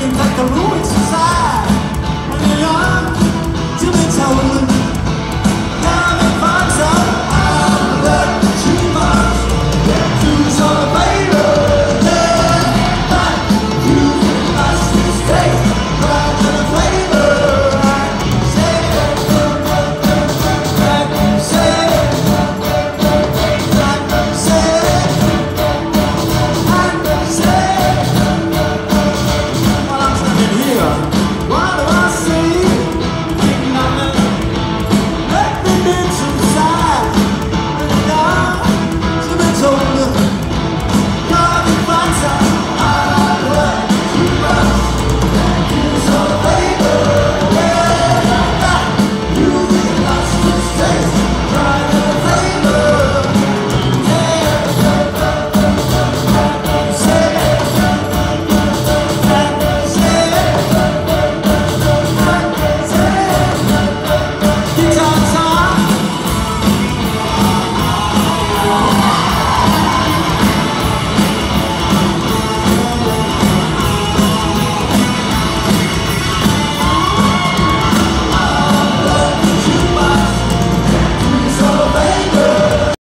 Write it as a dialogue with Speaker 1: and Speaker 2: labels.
Speaker 1: looking like the ruins inside. When they're young, you may tell